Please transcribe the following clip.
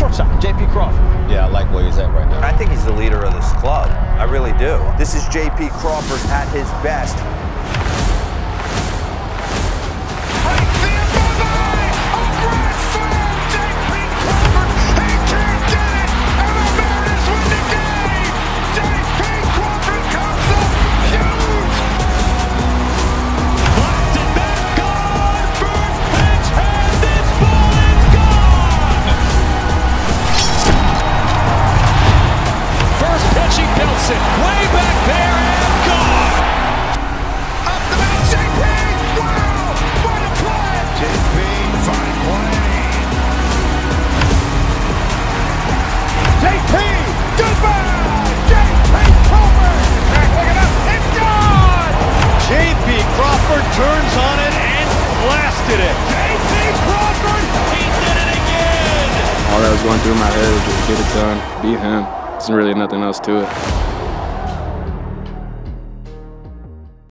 Shortstop, J.P. Crawford. Yeah, I like where he's at right now. I think he's the leader of this club. I really do. This is J.P. Crawford at his best. Pitch, he. Way back there and gone. Up the middle, JP! Wow! What a play! JP, fine play. JP, goodbye! JP Crawford! Look it up, it's gone! JP Crawford turns on it and blasted it. JP Crawford! He did it again. all that was going through my head was just get it done, beat him. There's really nothing else to it.